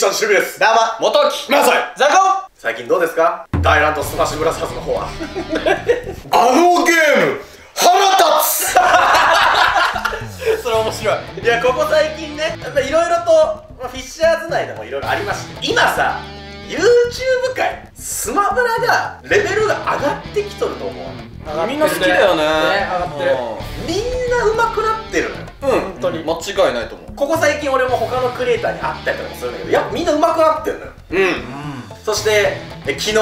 ション守備です。どうも元木なさい。ザコ最近どうですか？大乱闘スマッシュブラザーズの方は。あのゲーム腹立つ。それ面白い。いやここ最近ねいろいろと、まあ、フィッシャーズ内でもいろいろありまして。今さ YouTube 界スマブラがレベルが上がってきとると思う。みんな好きだよね。ね上がってる。みんな上手くなってるのよ。うん。本当に。間違いないと思う。ここ最近俺も他のクリエイターに会ったりとかもするんだけどやっぱみんな上手くなってるのよ。うん。そしてえ昨日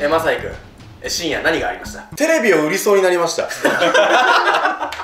えマサイ君え深夜何がありました？テレビを売りそうになりました。ど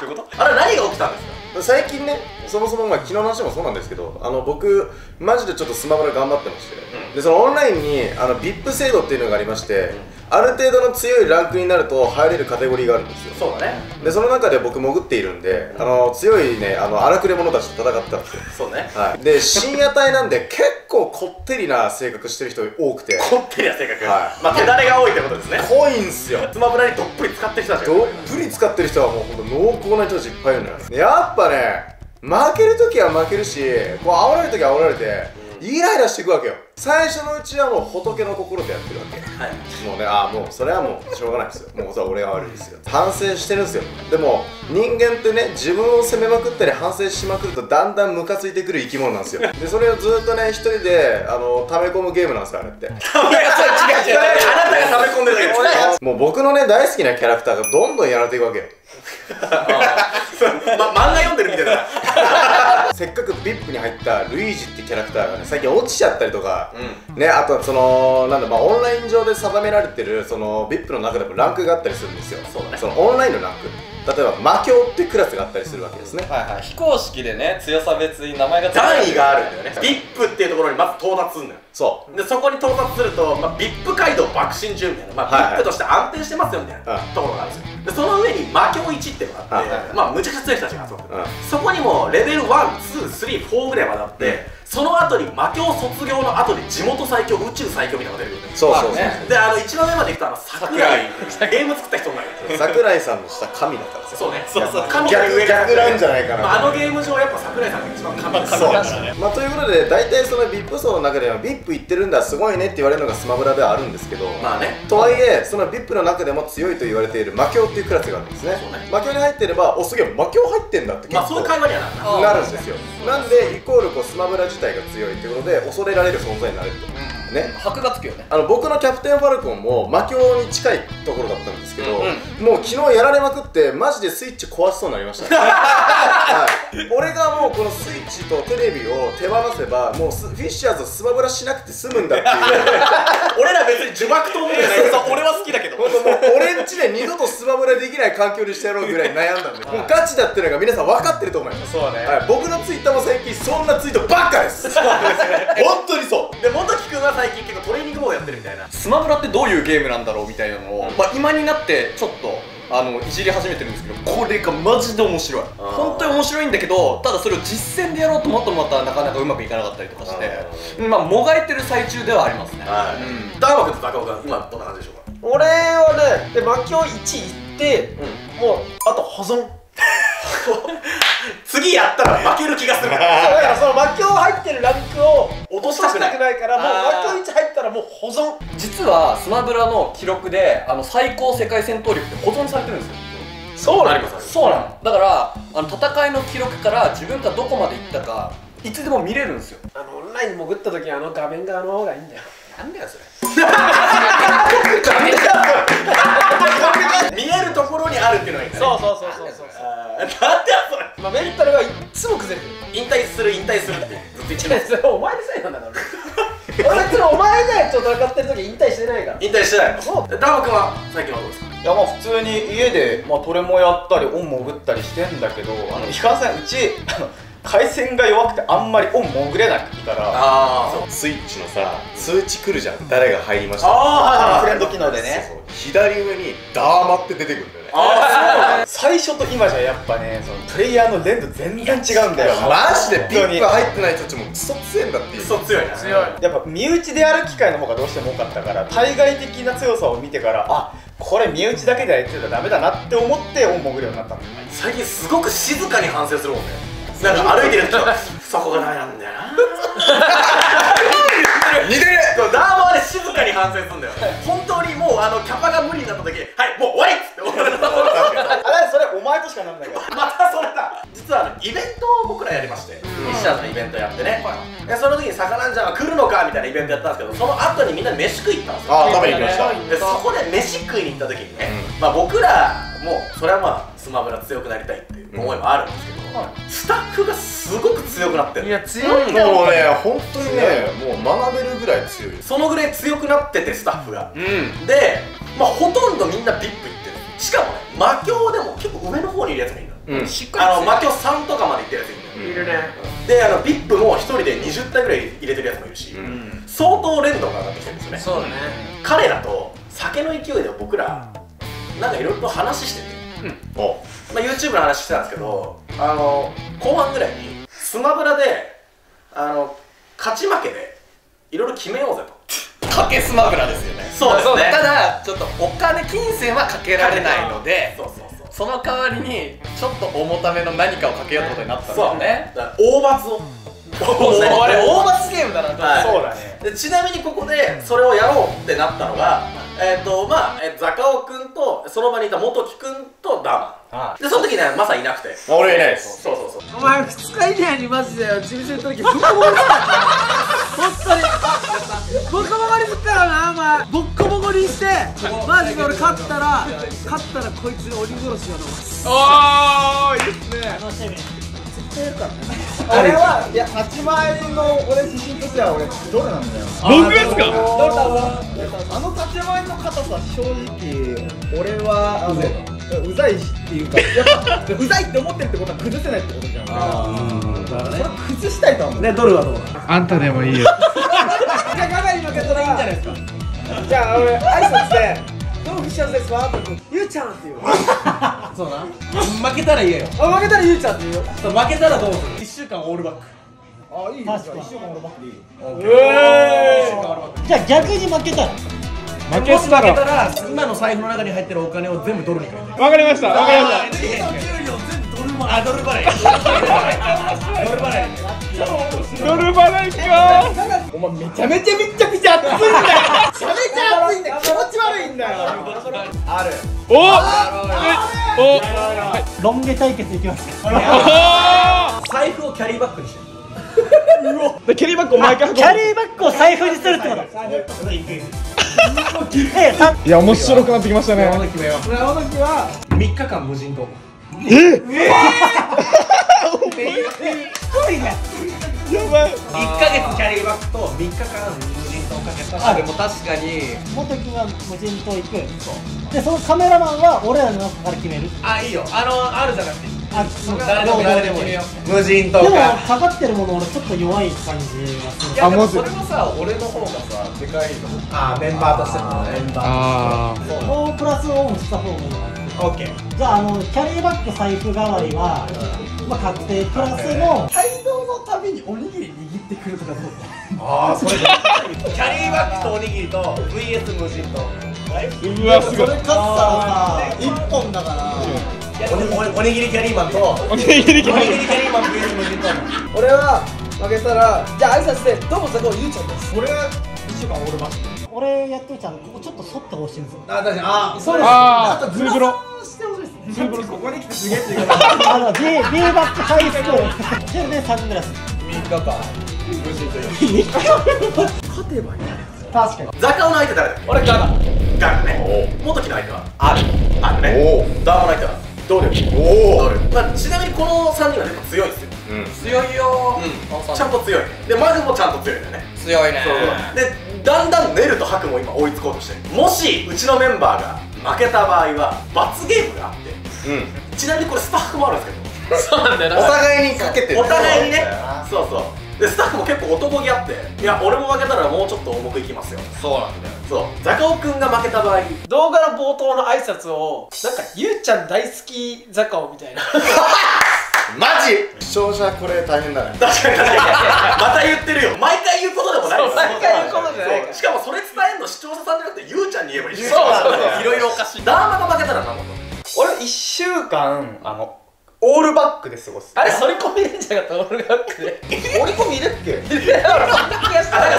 ういうこと？あれ何が起きたんですか？最近ねそもそもまあ昨日の話もそうなんですけどあの僕マジでちょっとスマブラ頑張ってまして、でそのオンラインにあの VIP 制度っていうのがありまして、ある程度の強いランクになると入れるカテゴリーがあるんですよ。そうだね。でその中で僕潜っているんであの強いねあの荒くれ者たちと戦ってたんですよ。そうね。はい、で深夜帯なんで結構こってりな性格してる人多くて。こってりな性格、はい。まあ手だれが多いってことですね。濃いんすよ。スマブラにどっぷり使ってる人たちがどっぷり使ってる人はもうほんと濃厚な人たちいっぱいいるのよ。やっぱね負けるときは負けるしこう煽られるときは煽られて、イライラしていくわけよ。最初のうちはもう仏の心でやってるわけ。はい。もうねああもうそれはもうしょうがないですよ。もうそれは俺が悪いですよ。反省してるんですよ。でも人間ってね自分を責めまくったり反省しまくるとだんだんムカついてくる生き物なんですよ。でそれをずっとね一人であの溜め込むゲームなんですよあれって。違う違う あなたが溜め込んでるだけもう僕のね大好きなキャラクターがどんどんやられていくわけよ ま、漫画読んでるみたいな。せっかく VIP に入ったルイージってキャラクターがね最近落ちちゃったりとか、ねあとはそのなんだまあオンライン上で定められてるその VIP の中でもランクがあったりするんですよ。そうだね。そのオンラインのランク例えば魔境ってクラスがあったりするわけですね、はいはい。非公式でね強さ別に名前が段位があるんだよね。VIP っていうところにまず到達するんだよ。そでそこに到達すると、まあ、VIP 街道爆心中みたいな、まあはいはい。VIP として安定してますよみたいなうん。ところがあるんですよ。でその上に魔境1っていうのがあって、はいはいまあむちゃくちゃ強い人たちが集まってる、うん。そこにもレベル123ぐらいまであって、その後に魔境卒業の後に地元最強宇宙最強みたいなのが出るようそうそうそう、まあね。であの一番上まで行くとあの桜井。ゲーム作った人になる桜井さんの下神だからさ。そうね。そうそう。神が逆逆なんじゃないかな、まあ、あのゲーム上やっぱ桜井さんが一番神そうだから。ねまあ、ということで大体その VIP 層の中では VIP 行ってるんだすごいねって言われるのがスマブラではあるんですけどまあね。とはいえその VIP の中でも強いと言われている魔境っていうクラスがあるんですね。ね魔境に入ってればおすげえ魔境入ってんだって結構まあそういう会話にはなるんですよ。なんでイコールこうスマブラ自自体が強いってことで恐れられる存在になれると、ね。箔がつくよね。あの僕のキャプテンファルコンも魔境に近いところだったんですけど、うん。もう昨日やられまくってマジでスイッチ壊しそうになりました、はい、俺がもうこのスイッチとテレビを手放せばもうスフィッシャーズをスマブラしなくて済むんだっていう。俺ら別に呪縛と思ってない。そうそう俺は好きだけど。本当もう俺んちで二度とスマブラできない環境にしてやろうぐらい悩んだんでもうガチだっていうのが皆さん分かってると思います。そうね。はい、僕のツイッターも最近そんなツイートばっかです。本当にそう。で元木君は最近結構トレーニングモードやってるみたいな。スマブラってどういうゲームなんだろうみたいなのを、まあ、今になってちょっとあのいじり始めてるんですけどこれがマジで面白い。本当に面白いんだけどただそれを実践でやろうと思ってもまたなかなかうまくいかなかったりとかして。まあもがいてる最中ではありますね。はい。うん。ダーマ君と高岡君今どんな感じでしょうか？俺はねで魔境1行って、もうあと保存 次やったら負ける気がする。そうだからその魔境入ってるランクを落としたくない。からもう魔境1入ったらもう保存。実はスマブラの記録であの最高世界戦闘力って保存されてるんですよ。そうなのそうなのだ。からあの戦いの記録から自分がどこまで行ったかいつでも見れるんですよ。あのオンラインに潜った時あの画面があの方がいいんだよ。なんだよそれ。見えるところにあるっていうのがいいんだね。そうそうそうそうそうなんだよそれ。まあ、メンタルがいっつも崩れてる。引退する引退するってずっと言ってますそれお前のせいなんだから 俺別にお前がちょっと戦ってる時引退してないから。引退してない。のそう。ダーマ君は最近はどうですか？いやまあ普通に家で、まあ、トレもやったりオン潜ったりしてんだけどあのいかんせんうちあの回線が弱くてあんまりオン潜れないからああそう。スイッチのさ通知来るじゃん。誰が入りましたあーフレンド機能でね。そうそう。左上に「ダーマ」って出てくるんだよね。あ最初と今じゃやっぱねそのプレイヤーの連度全然違うんだよ。マジでピッ本プ入ってない人たちもクソ強いんだっていうクソ強いな強いやっぱ身内でやる機会の方がどうしても多かったから対外的な強さを見てからあこれ身内だけでやってたらダメだなって思ってオン潜るようになったんだよ最近すごく静かに反省するもんね。なんか歩いてるとそこがダメなんだよな 似てる。ダーマはね静かに反省するんだよ。本当にもうあのキャパが無理になった時はいもう終わりっつって終わるあれそれお前としかなんないからまたそれだ。実はあのイベントを僕らやりまして。フィッシャーズのイベントやってね。でその時に魚なんじゃんは来るのかみたいなイベントやったんですけどその後にみんなで飯食い行ったんですよ。ああ食べに行きました。でそこで飯食いに行った時にね、まあ僕らもそれはまあスマブラ強くなりたいっていう思いもあるんですけど、スタッフがすごく強くなってる。いや強いんだよ。もうね本当にねもう学べるぐらい強い。そのぐらい強くなっててスタッフが。うん。で、まあ、ほとんどみんな VIP 行ってる。しかもね魔境でも結構上の方にいるやつがいるの。うん。しっかりあの魔境3とかまで行ってるやついるんだよ、いるねであの VIP も1人で20体ぐらい入れてるやつもいるし、うん。相当連動が上がってきてるんですよね。そうだね。彼らと酒の勢いで僕らなんかいろいろと話してて、お。まあ、YouTube の話してたんですけどあの後半ぐらいにスマブラであの勝ち負けでいろいろ決めようぜと。かけスマブラですよね。そうですね。ただちょっとお金金銭はかけられないのでそうそうそう。その代わりにちょっと重ための何かをかけようってことになったんですよね。大罰を。おあれ大罰ゲームだなと。はい。そうだね。でちなみにここでそれをやろうってなったのがえっ、とまあ、えー、ザカオくんとその場にいた元木くんとダーマでその時ねマサいなくて。あ俺いないです。そうそうそう。お前2日以内にマジで事務所行った時ボコボコにしたからな本当にボコボコにすった。らなお前ボッコボコにして。マジで俺勝ったら勝ったらこいつに鬼殺しを飲ます。おーいいですね俺はいや8万円の俺自信としては俺どれなんだよ。僕ですか？あの8万円の硬さ正直俺はあのうざいしっていうかやっぱ うざいって思ってるってことは崩せないってことじゃん。それ崩したいとは思う。ねドルはどう？だあんたでもいいよ。じゃあガガに負けたらいいんじゃないですかじゃあ俺挨拶でどうもフィッシャーズですわってゆうちゃんって言う。そうな。負けたら言えよ。あ負けたらゆうちゃんって言う。よそう負けたらどうする？1週間オールバック。あいいですか一週間俺ばっかりいいじゃあ逆に負けたら負けしたら負けたら。今の財布の中に入ってるお金を全部ドルに変えて。わかりました。わかりました。給料全部ドルあドル払い。ドル払い。ドル払いか。お前めちゃめちゃめちゃくちゃ熱いんだよんだよ。ある。おおロン毛対決いきますかお財布をキャリーバッグにして でキャリーバッグを毎回キャリーバッグを財布にするってこと？いや面白くなってきましたね。山崎は3日間無人島。やばい。1ヶ月キャリーバッグと3日間あでも確かに。元木が無人島行く。でそのカメラマンは俺らの中から決める。あいいよ。あのあるじゃなくていい。あ誰でも誰でもいい。よ。無人島でもかかかってるもの俺ちょっと弱い感じがする。あもうそれもさ俺の方がさでかいの。あメンバーとしてのね。メンバあー。4プラスオンした方がいい。オッケー。じゃああのキャリーバッグ財布代わりは、まあ、確定プラスの街道のたびにおにぎり握ってくるとかどう？ああそれキャリーバッグと。おにぎりと VS 無人島ーうわすごい勝ったらさ1本だからおにおにおにぎりキャリーマンとおにぎりキャリーマン VS 無人島俺は負けたらじゃあ挨拶でどうもザコゆうちゃんです俺は1週間オールバック俺やっといたらここちょっと反ってほしいんですよあ確かにあそうあーツーブロここに来てすげえって言い方あの B, バックハイスクールそれでサングラス3日間 確かに。ザカオの相手誰だ？俺ガガガガね元木の相手はある。あるね。おダーマの相手はどれおおドルまあちなみにこの3人はね強いんですよ。うん。強いよ。うん。ちゃんと強い。でマグもちゃんと強いんだよね。強いね。でだんだんネルとハクも今追いつこうとしてる。もしうちのメンバーが負けた場合は罰ゲームがあって。うん。ちなみにこれスタッフもあるんですけど。そうなんだよ。お互いにかけてる。お互いにね。そうそうでスタッフも結構男気あっていや俺も負けたらもうちょっと重くいきますよ。そうなんだよ。そう。ザカオくんが負けた場合。動画の冒頭の挨拶をなんかゆうちゃん大好きザカオみたいな。マジ？視聴者これ大変だね。確かに。確かにまた言ってるよ。毎回言うことでもないよ。そう毎回言うことじゃないしかもそれ伝えんの視聴者さんじゃなくてゆうちゃんに言えばいい。そうそうそういろいろおかしい。ダーマが負けたらなもん俺1週間あのオールバックで過ごす。あれ反り込み入れんじゃなかった俺がバックで。折り込み入れっけ？あなん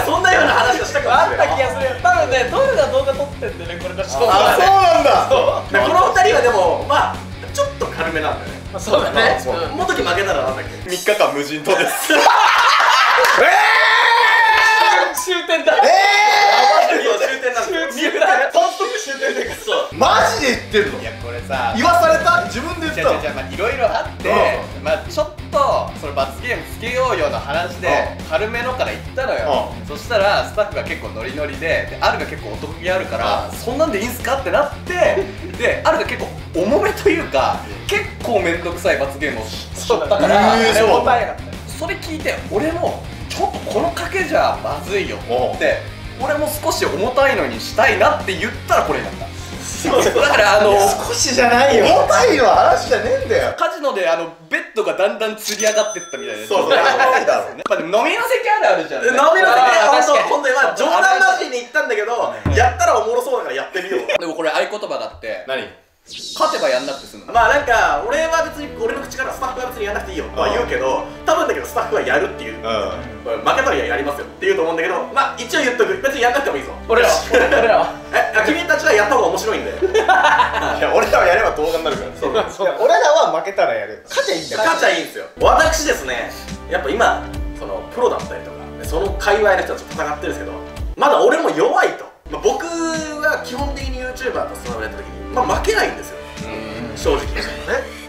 かそんなような話をしたかあっもしれないた気がするよ。多分ねトイレが動画撮ってんだよねこれの人あそうなんだ。でこの二人はでもまあちょっと軽めなんだよね。そうだね。もとき負けたらなんだっけ？3日間無人島です。終点だ終点なんだよ。終点。でそう。マジで言ってんの？いやこれさ言わされた？自分で言ったの？じゃまあいろいろあって、まあちょっとその罰ゲームつけようよの話で軽めのから言ったのよ、そしたらスタッフが結構ノリノリでであるが結構お得意あるから、そんなんでいいんすか？ってなって であるが結構重めというか結構面倒くさい罰ゲームをししとったから、えーそれ聞いて俺もちょっとこの賭けじゃまずいよって俺も少し重たいのにしたいなって言ったらこれになっただからあの少しじゃないよ。重たいの話じゃねえんだよ。カジノであのベッドがだんだん吊り上がってったみたいなそうそう。やばいだろ。やっぱ飲みの席あるあるじゃん。飲みの席ね。本当確かに。本当にまあ冗談交じりに言ったんだけどやったらおもろそうだからやってみよう。でもこれ合言葉があって。何？勝てばやんなくて済むまあなんか俺は別に俺の口からスタッフは別にやらなくていいよとは言うけど多分だけどスタッフはやるっていううん。負けたらやりますよって言うと思うんだけどまあ一応言っとく。別にやんなくてもいいぞ。俺らは。俺らは。え君たちはやった方が面白いんで。いや俺らはやれば動画になるから。そう。いや俺らは負けたらやる。勝ちゃいいんだよ。勝ちゃいいんですよ。私ですねやっぱ今そのプロだったりとかその界隈の人たちと戦ってるんですけどまだ俺も弱いと、まあ、僕は基本的に YouTuber とスマホやった時に、まあ、負けないんですよ。正直ね。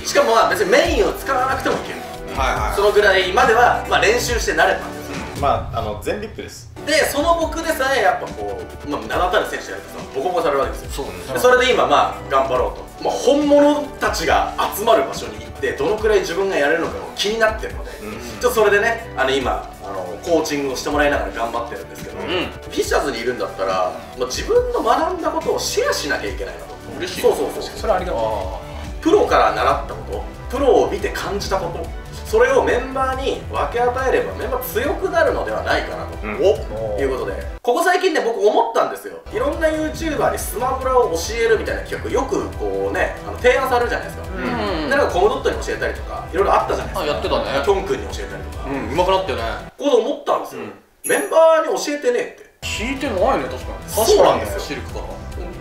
しかもまあ別にメインを使わなくてもいける。はいそのぐらいまでは、まあ、練習して慣れたんですよ。まああの全リップです。でその僕でさえやっぱこう、まあ、名だたる選手やるとさボコボコされるわけですよ。でそれで今まあ頑張ろうと、まあ、本物たちが集まる場所に行ってどのくらい自分がやれるのかも気になってるので、ちょっとそれでねあの今あのコーチングをしてもらいながら頑張ってるんですけど、フィッシャーズにいるんだったら、まあ、自分の学んだことをシェアしなきゃいけないなと嬉しい。そうそうそう。それありがとプロから習ったこと？プロを見て感じたこと？それをメンバーに分け与えればメンバー強くなるのではないかなと、お。いうことで。ここ最近ね僕思ったんですよ。いろんな YouTuber にスマブラを教えるみたいな企画よくこうねあの提案されるじゃないですか、うん。なんかコムドットに教えたりとかいろいろあったじゃないですか。あやってたね。キョン君に教えたりとか、うんうまくなったよね。ここで思ったんですよ、メンバーに教えてねえって。聞いてないね確かに。そうなんですよ。シルクか。ら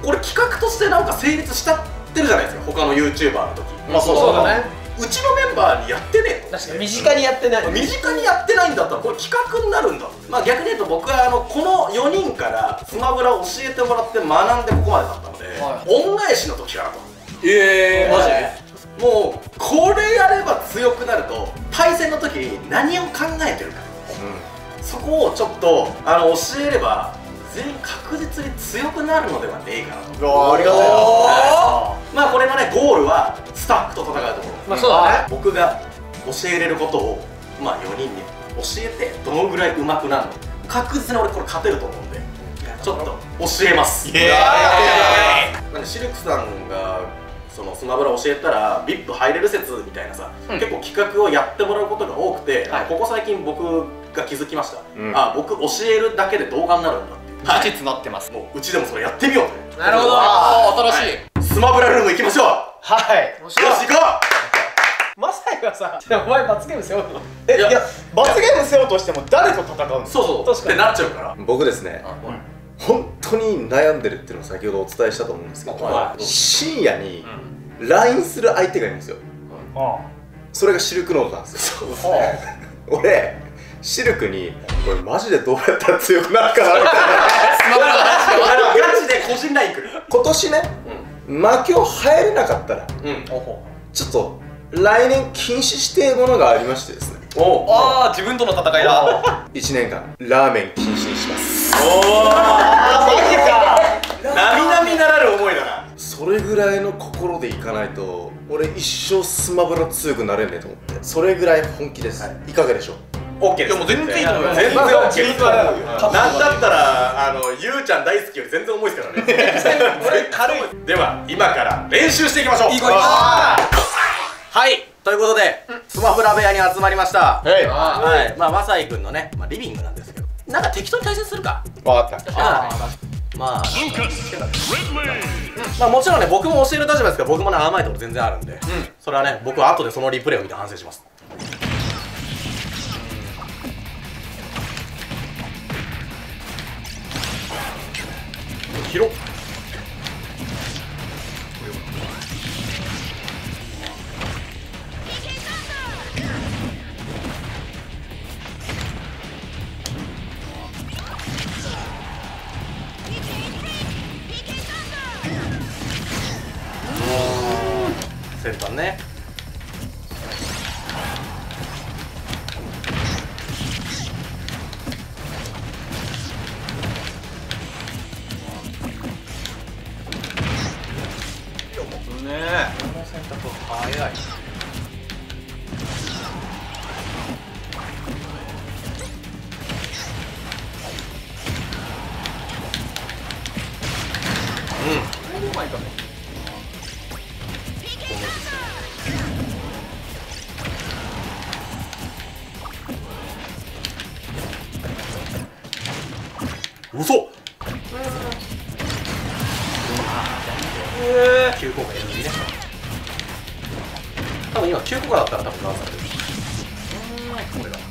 これ企画としてなんか成立しちゃってるじゃないですか他の YouTuber の時。まあそうそうだね。う。ちのメンバーにやってね。えと確かに身近にやってない。身近にやってないんだったらこれ企画になるんだ。まあ逆に言うと僕はあのこの4人からスマブラを教えてもらって学んでここまでだったので、は恩返しの時かなと。ええマジもうこれやれば強くなると対戦の時に何を考えてるか、そこをちょっとあの教えれば全員確実に強くなるのではねえかなと。ありがたいなはいまあこれのねゴールはスタッフと戦うところまあそうだね。僕が教えれることをまあ4人に教えてどのぐらい上手くなるの確実に俺これ勝てると思うんで。ちょっと教えます。イエー。イなんでシルクさんがそのスマブラ教えたら VIP 入れる説みたいなさ、うん。結構企画をやってもらうことが多くて、はい。ここ最近僕が気づきました、うん。あ僕教えるだけで動画になるんだっていってます。もううちでもそれやってみようと。なるほど。ああ新しい。スマブラルーム行きましょう。はい。よし行こマサイがさお前罰ゲーム背負うの？いや。えいや罰ゲームせようとしても誰と戦うんうですそうそう。確かに。ってなっちゃうから。僕ですね。本当に悩んでるっていうのを先ほどお伝えしたと思うんですけど、は深夜に LINE する相手がいるんですよ。あそれがシルクノートなんですよ。俺シルクにこれマジでどうやったら強くなるかなみたいな。ス マブラの話があのガチで個人ライン来る。今年ね魔境入れなかったらうん。うんちょっと来年禁止してものがありましてですね。おおああ自分との戦いだ。1年間ラーメン禁止にします。並々ならぬ思いだな。それぐらいの心でいかないと俺一生スマブラ強くなれんねえと思って。それぐらい本気です、い、かがでしょう？オッケーです。いやもう全然いいと思います。全然オッケーなんだったらあのゆうちゃん大好きより全然重いですからね。俺軽い。では今から練習していきましょう。いいはい。ということでスマブラ部屋に集まりました。はい。はい。まあマサイ君のね、まあ、リビングなんですけど。なんか適当に対戦するか。分かった。あまあ。まあもちろんね僕も教える立場ですけど僕もね甘いところ全然あるんで、それはね僕は後でそのリプレイを見て反省します広っ。えー、9個が L にね多分今9個がだったら多分何されてるうん。これだ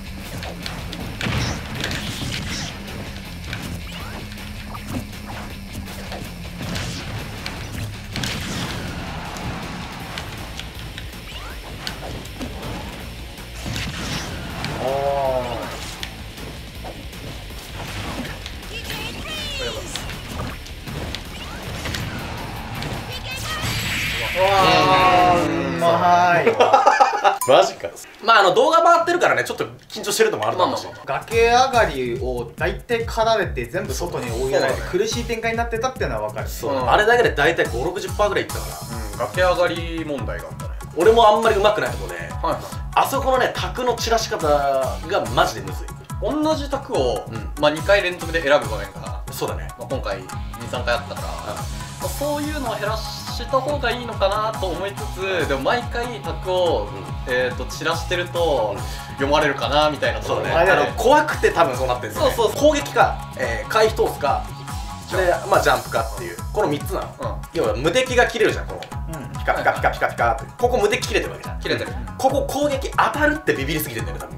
まああの動画回ってるからねちょっと緊張してるのもあると思うし、崖上がりを大体絡めて全部外に追いやられて苦しい展開になってたっていうのは分かる。そう、うんあれだけで大体560%ぐらいいったから。うん。崖上がり問題があったね。俺もあんまり上手くないとこではいはあそこのね卓の散らし方がマジでむずい。い同じ卓を、うん。まあ、2回連続で選ぶ場面が、そうだね。まあ、今回23回あったから、まあそういうのを減らした方がいいのかなと思いつつでも毎回卓を、えー、と散らしてると、読まれるかなみたいなところそうね。があの怖くて多分そうなってるんですよ、ね、そうそう攻撃か、えー、回避通すかでまあジャンプかっていう。この3つなの、うん。要は無敵が切れるじゃんこの。ピカピカピカピカピカって。ここ無敵切れてるわけじゃん。切れてる、ここ攻撃当たるってビビりすぎてんだよね多分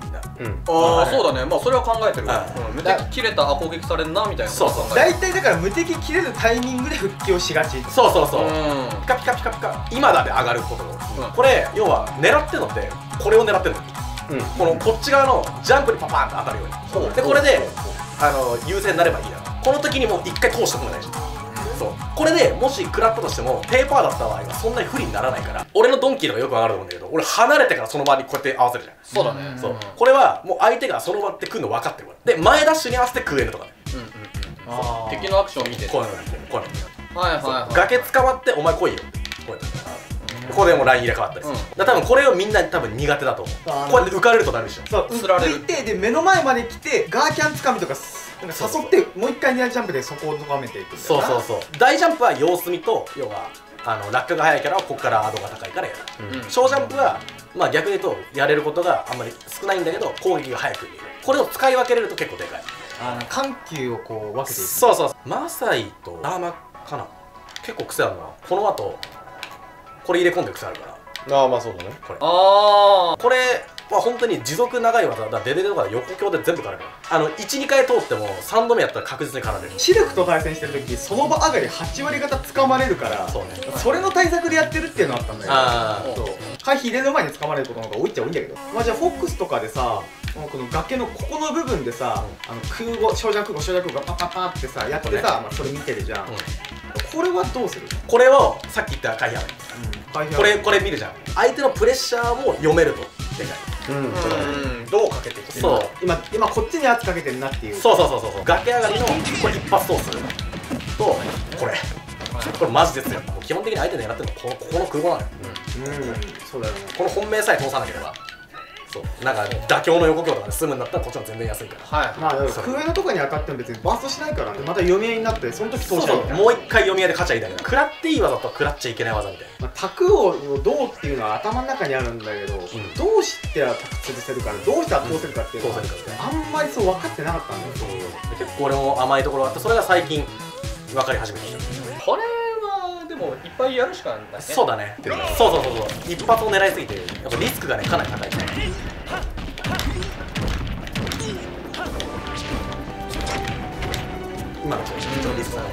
ああそうだね。まあそれは考えてる、無敵切れたあ攻撃されんなみたいなそう。そう大体だから無敵切れるタイミングで復帰をしがち。そうそうそう、るピカピカピカピカ。今だで上がること、うん。これ要は狙ってんのってこれを狙ってんの、このこっち側のジャンプにパパーンと当たるように。でこれであの優勢になればいいなこの時にもう一回通してもらないしそう。これでもし食らったとしてもペーパーだった場合はそんなに不利にならないから俺のドンキーとかよくわかると思うんだけど俺離れてからその場にこうやって合わせるじゃん。そうだね。そう。これはもう相手がその場って来るの分かってるからで前ダッシュに合わせて食えるとか。ねうんうんうん。敵のアクションを見てこういうのこういうのはいはいはい。崖捕まってお前来いよ。こうやってここでもうライン入れ替わったりする、うん。だ多分これをみんな多分苦手だと思う。こうやって浮かれるとダメでしょ。そう。浮いてで目の前まで来てガーキャンつかみとかなんか誘ってもう一回ニアジャンプでそこを咎めていくんだよな。そうそうそう。大ジャンプは様子見と要はあの落下が早いキャラはここからアドが高いからやる、うん。小ジャンプはまあ逆に言うとやれることがあんまり少ないんだけど攻撃が早く見える。これを使い分けれると結構でかい。あの緩急をこう分けていく。そうそうマサイとラーマかな。結構癖あるのはこの後これ入れ込んでる癖あるから。ああまあそうだね。これ。あこれは本当に持続長い技だ。デレデレとかで横強で全部絡めるあの12回通っても3度目やったら確実に絡める。シルクと対戦してる時その場上がり8割方掴まれるからそうね。それの対策でやってるっていうのあったんだけど。回避入れの前に掴まれることの方が多いっちゃ多いんだけど。まあじゃあフォックスとかでさこの崖のここの部分でさ、あの空母小弱空母小弱空母がパパパってさやってさ、まあ、それ見てるじゃん、これはどうする？これをさっき言った回避上が回避りこれこれ見るじゃん。相手のプレッシャーも読めると。でかい。うん。うん。どうかけていくそう。今今こっちに圧かけてるなっていう。そうそうそうそうそう。崖上がりのこれ一発通す。とこれ。これマジですよ。もう基本的に相手狙ってるのこのここの空母なのよ。うん。そうだよね。この本命さえ通さなければそう。なんか妥協の横強とかで済むんだったらこっちの全然安いから。はい。まあ空のとかに当たっても別にバーストしないからね。また読み合いになってその時通そうそしちゃう。もう一回読み合いで勝ちゃいいだ食らっていい技と食らっちゃいけない技みたいな。まあ、卓をどうっていうのは頭の中にあるんだけど、どうしては卓潰せるかどうしては通せるかっていうのは、うん通せるかあんまりそう分かってなかったんだよ、結構俺も甘いところがあってそれが最近分かり始めてきこれもいっぱいやるしかないね。たそうだね。そうそうそうそう。一発を狙いすぎてやっぱリスクがねかなり高い。今のちょっとリスクだね。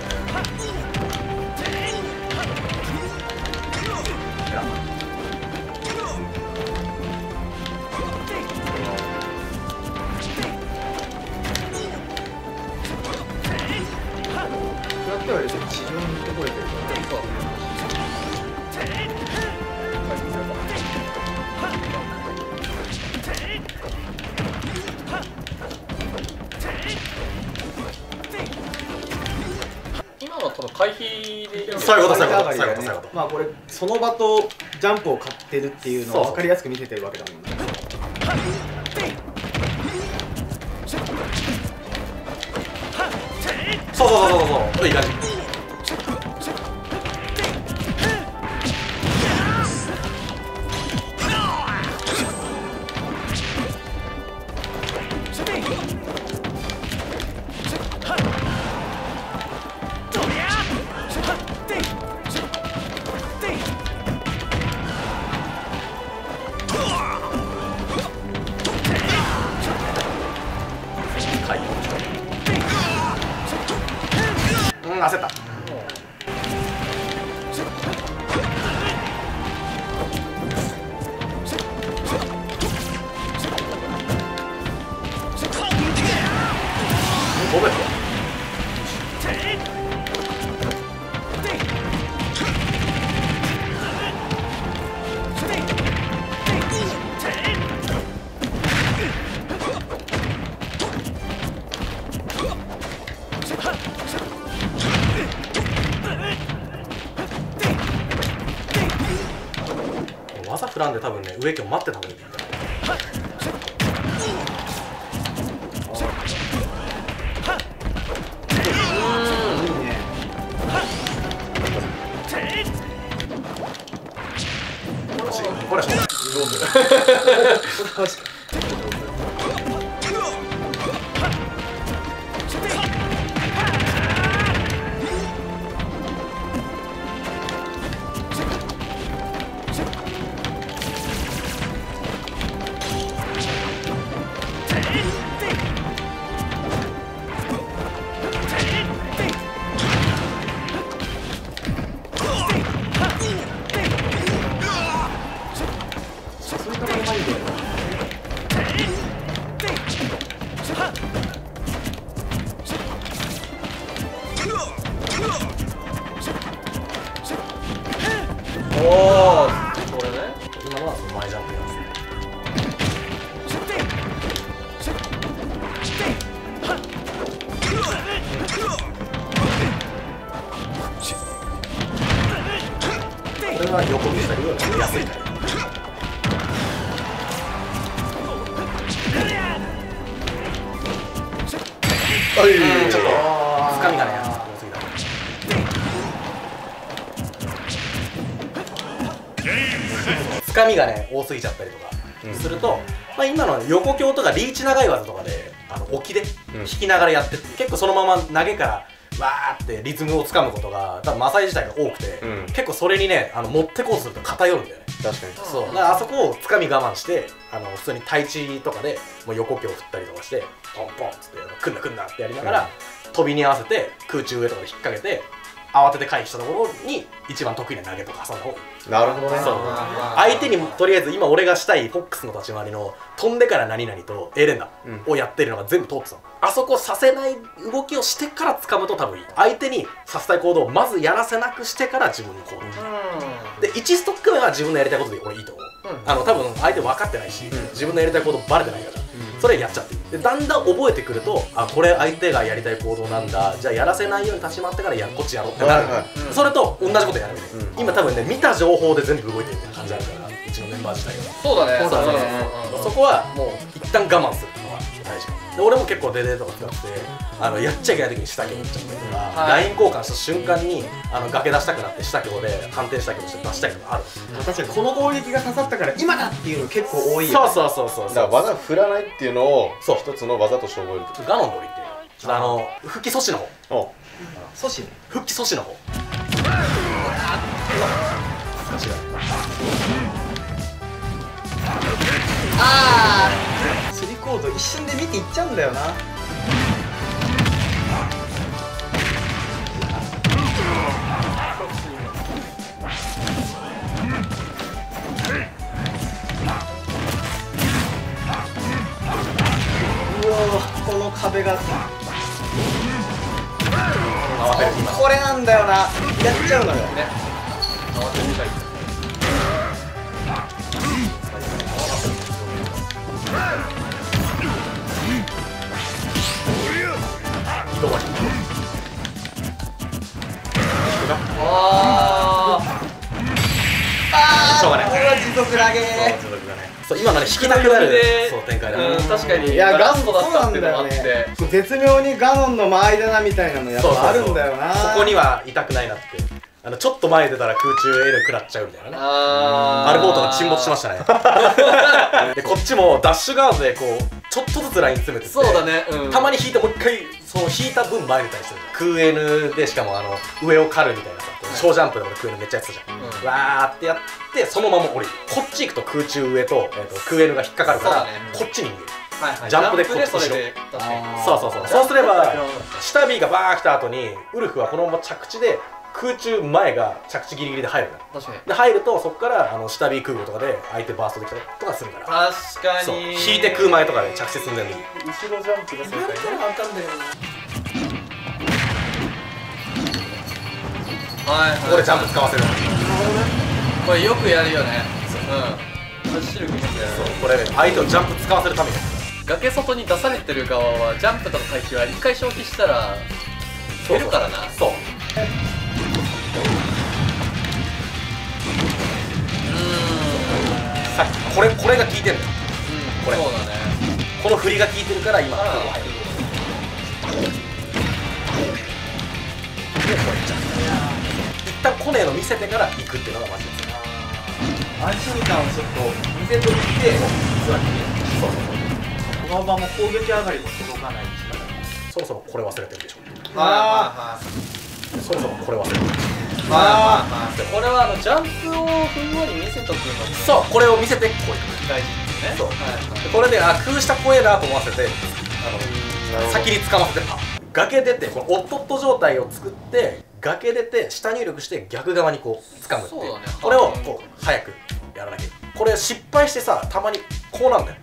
やっては地上に行ってこれて今のは多分回避でいいよそういうことそういうこと上がりだ。よねそういうことそういうことまあこれその場とジャンプを買ってるっていうのを分かりやすく見せてるわけだもんねそうそうそうそうそう。いい感じごめん技振らんで多分ね上家を待ってた方がいいんだよとかリーチ長い技とかであの沖で引きながらやってって、結構そのまま投げからわーってリズムをつかむことが多分マサイ自体が多くて、うん。結構それにねあの持ってこうとすると偏るんだよね。確かに。そう。だからあそこをつかみ我慢してあの普通に対地とかでもう横強振ったりとかしてポンポンっつって「くんなくんな」ってやりながら、飛びに合わせて空中上とかで引っ掛けて慌てて回避したところに一番得意な投げとか挟んだ方がいい。なるほどね。そう。相手にとりあえず今俺がしたいフォックスの立ち回りの飛んでから何々と A 連打をやってるのが全部通ってたの、あそこさせない動きをしてから掴むと多分いい相手にさせたい行動をまずやらせなくしてから自分の行動。で1ストック目は自分のやりたいことで俺いいと思う、あの多分相手分かってないし、自分のやりたい行動バレてないから、それやっちゃってでだんだん覚えてくるとあこれ相手がやりたい行動なんだ。じゃあやらせないように立ち回ってからやこっちやろうってなる、はいはい。それと同じことやる。みたいな、今多分ね見た情報で全部動いてるみたいな感じあるからうちのメンバー自体がそうだね。そうそうそううんうん。そこはもう一旦我慢するのが大事で俺も結構デデとか使ってあのやっちゃいけない時に下強打っちゃったりとか、はい。ライン交換した瞬間にあの崖出したくなって下強で反転下強して出したりとかある。確かにこの攻撃が刺さったから今だっていうの結構多いよそうそうそうそうだから技振らないっていうのをそう一つの技として覚える。ガノンドリっていう。あの復帰阻止の方。お阻止ね。復帰阻止の方。ああード一瞬で見ていっちゃうんだよな。うおこの壁が。これなんだよな。やっちゃうのよ。ねあしょうがないこれは持続投げそう今のね引きたくなるそう展開だ。うん確かに。いやガントだったっていね。絶妙にガノンの間合いだなみたいなのやっぱあるんだよな。そこには痛くないなって。あのちょっと前出たら空中 L 食らっちゃうみたいなね。あアルボートが沈没しましたね。でこっちもダッシュガードでこうちょっとずつライン詰めて。そうだね。うん。たまに引いてもう一回そう引いた分前出たりするじゃん。空 N でしかもあの上を狩るみたいなさ小ジャンプで俺空 N めっちゃやってたじゃん、うん。わーってやってそのまま降りる。こっち行くと空中上と,、えー、と空 N が引っかかるから、ねこっちに逃げる。はいはい。ジャンプでこっちそれで確かにそうそうそう。そうすれば下 B がバー来た後にウルフはこのまま着地で空中前が着地ギリギリで入るの確かに。で入るとそこからあの下 B 空母とかで相手バーストできたりとかするから。確かそう。に引いて空前とかで着地すんでんのに後ろジャンプが正解ね。はい。はいここでジャンプ使わせる。のこれよくやるよね。う。ん。走るよくやるそうこれね相手をジャンプ使わせるために。崖外に出されてる側はジャンプとか回収は一回消費したら減るからな。そうさっきこれこれが効いてんだよこれ。そうだね。この振りが効いてるから今あ空母入るでこれじゃん一旦コネの見せてから行くっていうのがマジです安心感をちょっと見せといてそうそう。このまま攻撃上がりも届かない。しそろそろこれ忘れてるでしょ。あそろそろこれ忘れてるあこれはあのジャンプをふんわり見せとくのもそうこれを見せてこう大事ですね。そう。はい。でこれであ空下怖えなと思わせてあの先に捕ませて。あ崖出てこのおっとっと状態を作って崖出て下入力して逆側にこう掴むっていう。そうだね。これをこう早くやらなきゃ。これ失敗してさたまにこうなんだよ。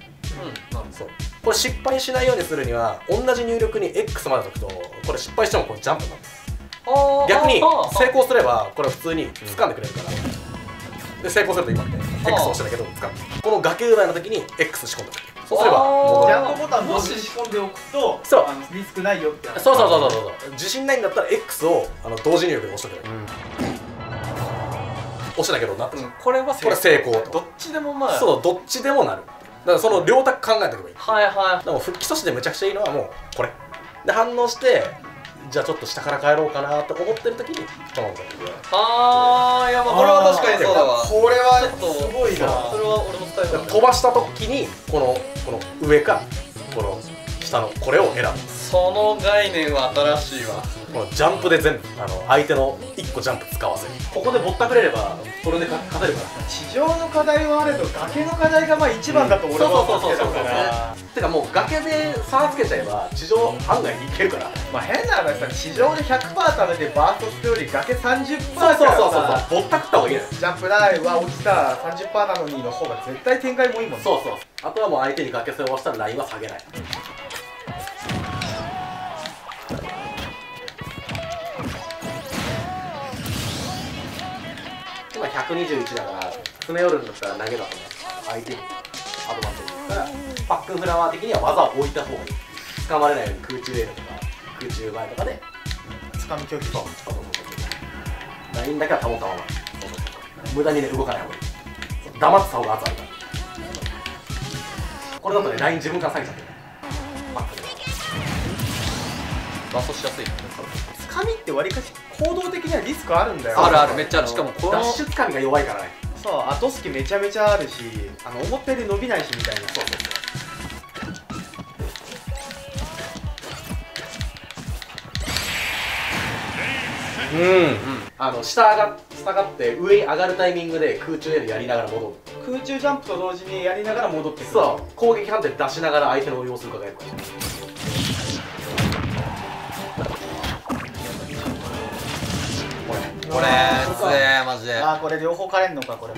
うんそう。これ失敗しないようにするには同じ入力に X まで解くとこれ失敗してもこれジャンプになる。あー逆に成功すればこれ普通に掴んでくれるから。で成功すると今みたいに X 押してたけど掴む。この崖ぐらいの時に X 仕込んでおくそうすればジャンプボタン同時に仕込んでおくとそう。リスクないよってそうそうそうそうそう。自信ないんだったら X をあの同時入力で押しとけばいい、押したけどなったじゃん、これはこれ成功どっちでもまあ。そうどっちでもなる。だからその両択考えておけばいいはい。はいでも復帰阻止でむちゃくちゃいいのはもうこれ。で反応してじゃあちょっと下から帰ろうかなと思ってる時にトマトがあーいやまあこれは確かにそうだわ。これはちょっとすごいなそれは俺も伝えた飛ばした時にこのこの上かこの下のこれを選ぶその概念は新しいわ。このジャンプで全部あの相手の1個ジャンプ使わせる。ここでぼったくれればそれで勝てるから。地上の課題はあれど崖の課題がまあ一番だと俺は思ってたから。てかもう崖で差つけちゃえば地上案外いけるから。まあ変な話さ地上で100%貯めてバーストするより崖30%そうそうそうからさそう。ぼったくった方がいいのよ。ジャンプラインは落ちた30%なのにの方が絶対展開もいいもんね。そうそう。あとはもう相手に崖線を押したらラインは下げない今121だから詰め寄るんだったら投げだとね相手にアドバンテージですからパックンフラワー的には技を置いた方がいい。掴まれないように空中 A とか空中前とかで掴み拒否そうそうそうそう。ラインだけは保ったままそうそうそう無駄にね動かない方がいい。黙ってた方が圧あるから。これだとねライン自分から下げちゃってる。パックンバストしやすい掴みってわりかし行動的にはリスクあるんだよ。あるあるめっちゃある。しかもこのダッシュ掴みが弱いからね。そう。後付けめちゃめちゃあるしあの思ったより伸びないしみたいな。そううん。あの下上が下がって上に上がるタイミングで空中でやりながら戻る。空中ジャンプと同時にやりながら戻ってくる。そう。攻撃判定出しながら相手の様子を伺えるからこれつえマジで。あーこれ両方枯れんのかこれ。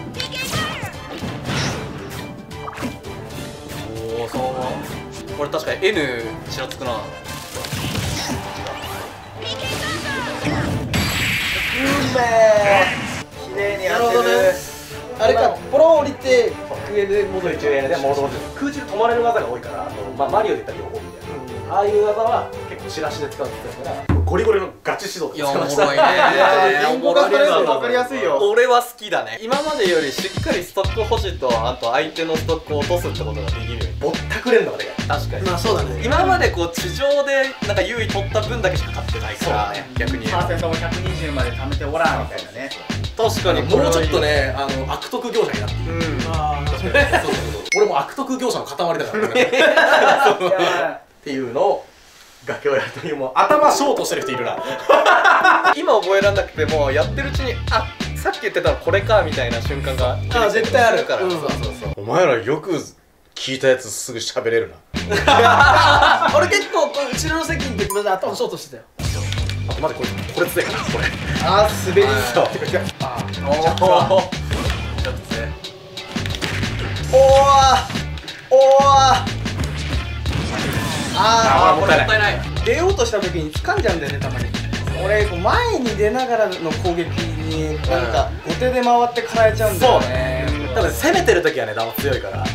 おおそうこれ確かに N ちらつくな。綺麗にやってる。あれかポロン降りて上で戻る中で戻る。空中で止まれる技が多いからあの、まあ、マリオで言ったら両方みたいな、ああいう技は結構チラシで使うって言ってたからゴリゴリのガチ指導いやおもろいね。リンゴが分かりやすいよ。俺は好きだね。今までよりしっかりストック保持とあと相手のストックを落とすってことができるぼったくれんのが。でかい確かに。まあそうだね。今までこう地上でなんか優位取った分だけしか勝ってないから逆にパーセントも120まで貯めておらんみたいなね。確かに。もうちょっとねあの悪徳業者になってうん。あそうそうそう俺も悪徳業者の塊だからね っていうのを崖をやるというもう頭ショートしてる人いるな。今覚えらんなくてもやってるうちにあさっき言ってたのこれかみたいな瞬間があ絶対あるから、うん。そうそうそう。お前らよく聞いたやつすぐ喋れるな。俺結構こう後ろの席の時まで頭ショートしてたよ。あ待ってこれこれ強いかなこれ。あー滑りそう。おおちょっとねおー。おーああーもったいない。もったいないー出ようとした時に掴んじゃうんだよねたまに。俺こう前に出ながらの攻撃になんか後手で回ってからえちゃうんだよね。多分攻めてる時はねダオ強いから、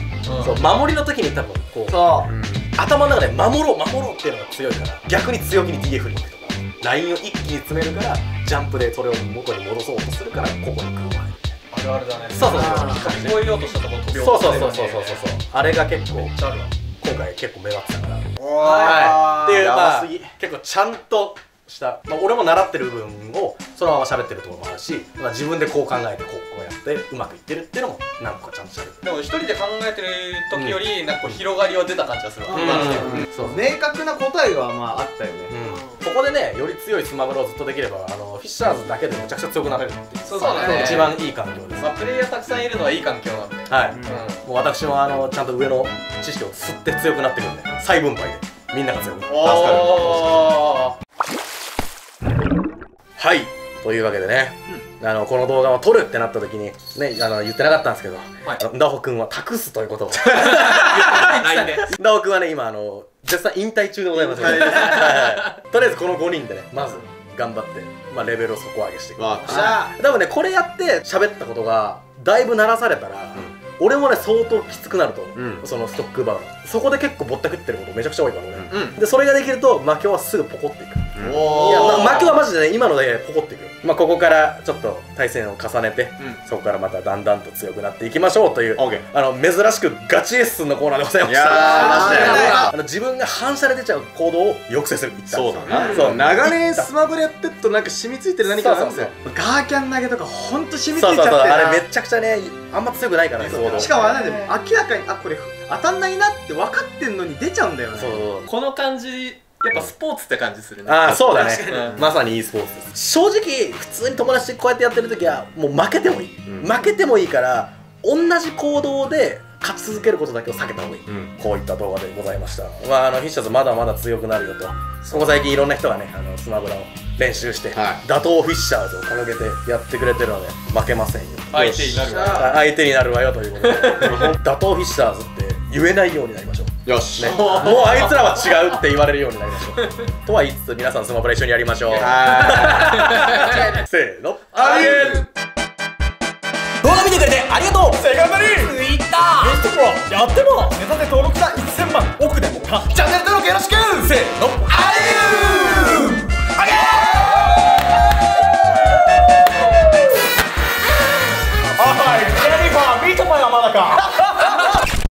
そう守りの時に多分こうそう。頭の中で守ろう守ろうっていうのが強いから逆に強気に DF に行くとかラインを一気に詰めるからジャンプでそれを元に戻そうとするからここに来る前あるあるだね。そうそうそう。聞こえようとしたところ飛びそうそうそうそうそうそう。あれが結構ちゃあるわ今回結構目立ってたから。はってい。うやまあ結構ちゃんとした、まあ、俺も習ってる部分をそのまま喋ってるところもあるし、まあ、自分でこう考えてこうこうやってうまくいってるっていうのも何個かちゃんと喋ってでも一人で考えてる時よりなんかこう広がりは出た感じがするわ、うん。マジでそう。明確な答えがまああったよね。ここでねより強いスマブラをずっとできればあのフィッシャーズだけでめちゃくちゃ強くなれるっていう。そうだね。一番いい環境です。まあ、プレイヤーたくさんいるのはいい環境なんで、はい、うん。もう私もあのちゃんと上の知識を吸って強くなってくるんで。再分配で。みんなが強くなる。おーはい。というわけでね、あのこの動画を撮るってなった時にねあの言ってなかったんですけど、あのンダホ君は託すということを。ダホ君はね今あの絶賛引退中でございますとりあえずこの5人でねまず頑張って、まあ、レベルを底上げしていくわあ多分ねこれやって喋ったことがだいぶ鳴らされたら、俺もね相当きつくなると思う、うん。そのストックバウそこで結構ぼったくってることめちゃくちゃ多いから俺、うん。でそれができると負けはすぐポコっていくおいや、ま、負けはマジでね今のでポコっていくまあここからちょっと対戦を重ねて、そこからまただんだんと強くなっていきましょうというオッケーあの珍しくガチレッスンのコーナーでございました。いやあの自分が反射で出ちゃう行動を抑制するそうだな。そう長年スマブラやってるとなんか染みついてる何かがあるんですよガーキャン投げとかほんと染みつそうそうそう。いちゃってあれめちゃくちゃねあんま強くないからね。しかもあれなんで明らかにあこれ当たんないなって分かってんのに出ちゃうんだよね。そうそう。この感じやっぱスポーツって感じするね。ああそうだね。確かに。まさに e スポーツです。正直普通に友達とこうやってやってる時はもう負けてもいい、負けてもいいから同じ行動で勝ち続けることだけを避けた方がいい、ん。こういった動画でございました。まああのフィッシャーズまだまだ強くなるよと。ここ最近いろんな人がねあのスマブラを練習して、はい。打倒フィッシャーズを掲げてやってくれてるので負けませんよ。相手になるわあ相手になるわよということで。打倒フィッシャーズって言えないようになりましょうよし、ね、もうあいつらは違うって言われるようになりましょう。とは言いつつ皆さんスマブラ一緒にやりましょう。せーの。ありえ動画見てくれてありがとう。セカンダリー。Twitter やってもネタで登録者1000万億でもか。チャンネル登録よろしく。せーの。アりえあげー。おい。ジェニファー見たまえま